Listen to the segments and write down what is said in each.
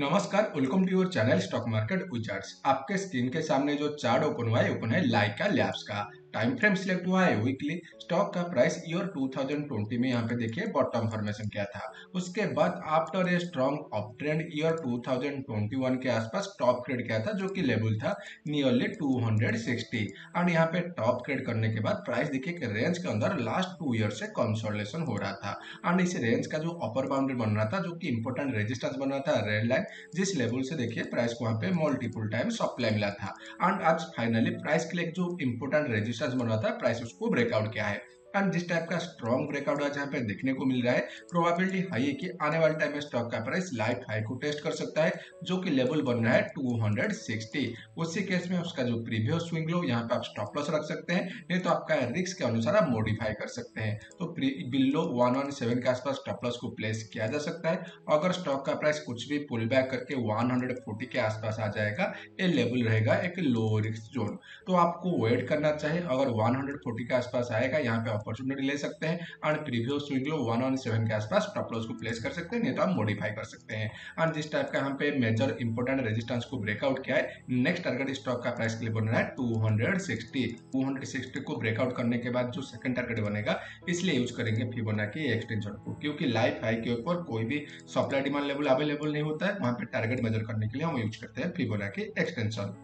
नमस्कार welcome to your channel stock market विचार्ट्स आपके screen के सामने जो चार्ट ओपन हुआ है ओपन है लाइका लैब्स का। टाइम फ्रेम सिलेक्ट हुआ है वीकली स्टॉक का प्राइस ईयर 2020 में यहाँ पे देखिए बॉटम फॉर्मेशन क्या था। उसके बाद after a strong up trend year 2021 के आसपास टॉप ट्रेड क्या था, जो कि लेवल था नियरली 260 एंड यहाँ पे टॉप ट्रेड करने के बाद प्राइस देखिए कि रेंज के अंदर लास्ट टू ईयर से कंसोलेशन हो रहा था। एंड इस रेंज का जो अपर बाउंड्री बन रहा था, जो कि इंपोर्टेंट रेजिस्टेंस बन रहा था रेड लाइन जिस लेवल से देखिए प्राइस को वहाँ पे मल्टीपल टाइम सप्लाई मिला था। एंड आज फाइनली प्राइस के लिए जो इंपोर्टेंट रेजिस्टेंस बन रहा था प्राइस उसको ब्रेकआउट किया है। एंड जिस टाइप का स्ट्रॉन्ग ब्रेकआउट आज यहाँ पे देखने को मिल रहा है प्रोबेबिलिटी हाई है कि आने वाले टाइम में स्टॉक का प्राइस लाइफ हाई को टेस्ट कर सकता है, जो कि लेवल बन रहा है 260 उसी केस में उसका जो प्रीवियस स्विंग लो यहाँ पे आप स्टॉप लॉस रख सकते हैं, नहीं तो आपका रिस्क के अनुसार आप मॉडिफाई कर सकते हैं। तो बिलो वन वन सेवन के आसपास स्टॉप लॉस को प्लेस किया जा सकता है। अगर स्टॉक का प्राइस कुछ भी पुल बैक करके वन के आसपास आ जाएगा, ये लेवल रहेगा एक लो रिस्क जोन तो आपको वेट करना चाहिए। अगर वन के आसपास आएगा, यहाँ पे अपॉर्चुनिटी ले सकते हैं। And previous swing low one one seven के आसपास स्टॉप लॉस को प्लेस कर सकते हैं, नहीं तो आप मॉडिफाई कर सकते हैं। एंड जिस टाइप का यहाँ पे मेजर इंपोर्टेंट रेजिस्टेंस को ब्रेकआउट किया है नेक्स्ट टारगेट स्टॉक का प्राइस के लिए बन रहा है 260 260 को ब्रेकआउट करने के बाद जो सेकंड टारगेट बनेगा, इसलिए यूज़ करेंगे फिबोनाची एक्सटेंशन को, क्योंकि लाइफ हाई के ऊपर कोई भी सप्लाई डिमांड लेवल अवेलेबल नहीं होता है, वहाँ पे टारगेट मेजर करने के लिए हम यूज़ करते हैं फिबोनाची एक्सटेंशन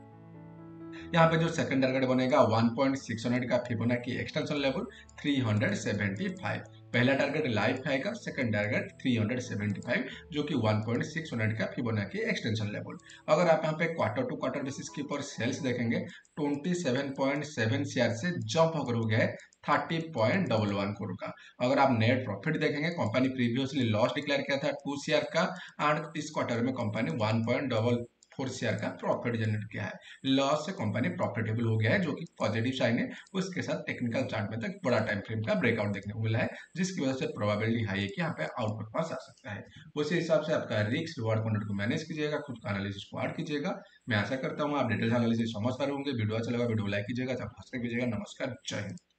यहाँ पे जो सेकंड टारगेट बनेगा 1.600 का फिबोनाची एक्सटेंशन लेवल 375 पहला टारगेट लाइफ आएगा सेकंड टारगेट 375 जो कि 1.600 का फिबोनाची एक्सटेंशन लेवल अगर आप यहाँ पे क्वार्टर टू क्वार्टर बेसिस के ऊपर सेल्स देखेंगे 27.7 शेयर से जंप अगर हो गया है thirty point double one crore का। अगर आप नेट प्रॉफिट देखेंगे कंपनी प्रीवियसली लॉस डिक्लेयर किया था टू शेयर का एंड इस क्वार्टर में company one point double four share का प्रॉफिट जनरेट किया है। लॉस से कंपनी प्रॉफिटेबल हो गया है, जो कि पॉजिटिव साइन है। उसके साथ टेक्निकल चार्ट में तक बड़ा टाइम फ्रेम का ब्रेकआउट देखने को मिला है, जिसकी वजह से प्रोबेबिलिटी हाई है कि यहाँ पे आउटपुट पास आ सकता है। उसी हिसाब से आपका रिक्स रिवार्ड कॉन्टेंट को मैनेज कीजिएगा, खुद का एनालिसिस को ऐड कीजिएगा। मैं आशा करता हूँ आप डिटेल्स एनालिसिस समझ पा रहे होंगे। वीडियो अच्छा लगा, वीडियो लाइक कीजिएगा सब्सक्राइब कीजिएगा। नमस्कार, जय हिंद।